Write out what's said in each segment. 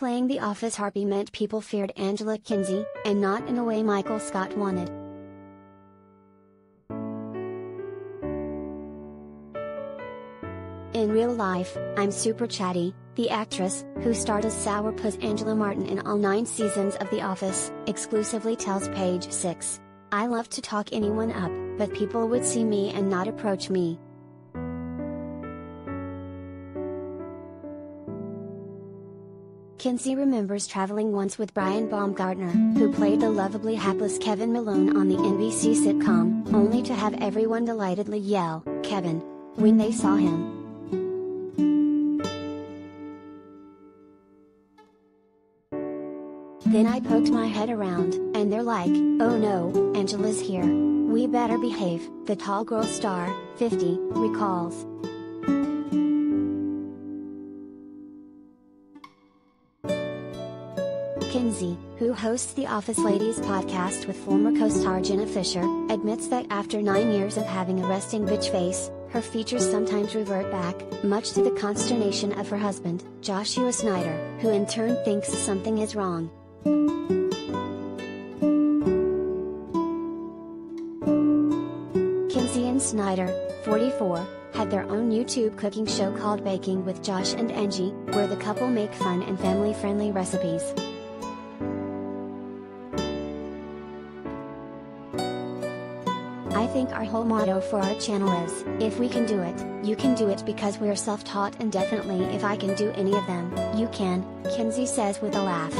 playing the office harpy meant people feared Angela Kinsey, and not in a way Michael Scott wanted. In real life, I'm super chatty, the actress, who starred as Sourpuss Angela Martin in all nine seasons of The Office, exclusively tells Page 6. I love to talk anyone up, but people would see me and not approach me. Kinsey remembers traveling once with Brian Baumgartner, who played the lovably hapless Kevin Malone on the NBC sitcom, only to have everyone delightedly yell, Kevin, when they saw him. Then I poked my head around, and they're like, oh no, Angela's here. We better behave, the tall girl star, 50, recalls. Kinsey, who hosts the Office Ladies podcast with former co-star Jenna Fischer, admits that after nine years of having a resting bitch face, her features sometimes revert back, much to the consternation of her husband, Joshua Snyder, who in turn thinks something is wrong. Kinsey and Snyder, 44, had their own YouTube cooking show called Baking with Josh and Angie, where the couple make fun and family friendly recipes. I think our whole motto for our channel is if we can do it, you can do it because we're self taught and definitely if I can do any of them, you can, Kinsey says with a laugh.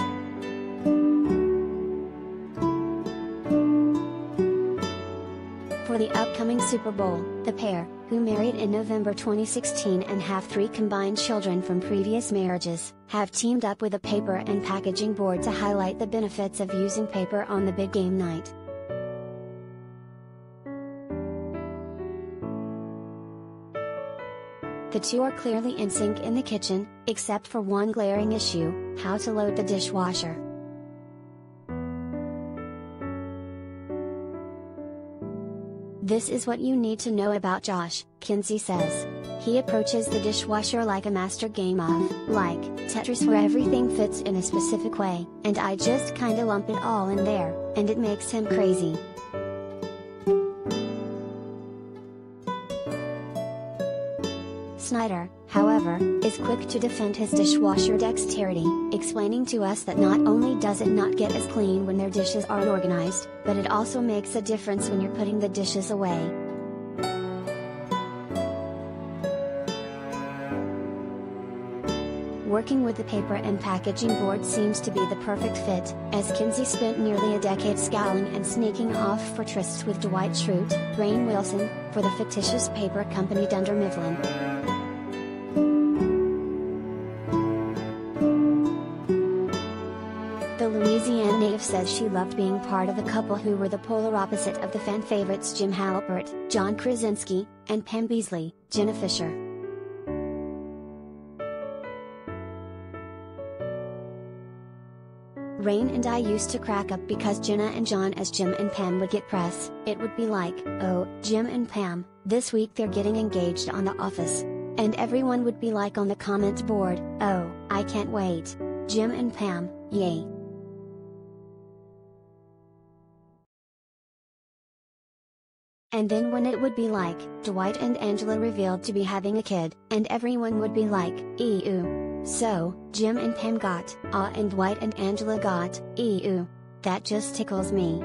For the upcoming Super Bowl, the pair, who married in November 2016 and have three combined children from previous marriages, have teamed up with a paper and packaging board to highlight the benefits of using paper on the big game night. The two are clearly in sync in the kitchen, except for one glaring issue how to load the dishwasher. This is what you need to know about Josh, Kinsey says. He approaches the dishwasher like a master game of, like, Tetris where everything fits in a specific way, and I just kinda lump it all in there, and it makes him crazy. Snyder, however, is quick to defend his dishwasher dexterity, explaining to us that not only does it not get as clean when their dishes aren't organized, but it also makes a difference when you're putting the dishes away. Working with the paper and packaging board seems to be the perfect fit, as Kinsey spent nearly a decade scowling and sneaking off for trysts with Dwight Schrute, Rainn Wilson, for the fictitious paper company Dunder Mifflin. The Louisiana native says she loved being part of a couple who were the polar opposite of the fan favorites Jim Halpert, John Krasinski, and Pam Beesly, Jenna Fischer. Rainn and I used to crack up because Jenna and John as Jim and Pam would get press, it would be like, oh, Jim and Pam, this week they're getting engaged on The Office. And everyone would be like on the comment board, oh, I can't wait. Jim and Pam, yay. And then when it would be like, Dwight and Angela revealed to be having a kid, and everyone would be like, ew. So, Jim and Pam got, ah and Dwight and Angela got, ew. That just tickles me.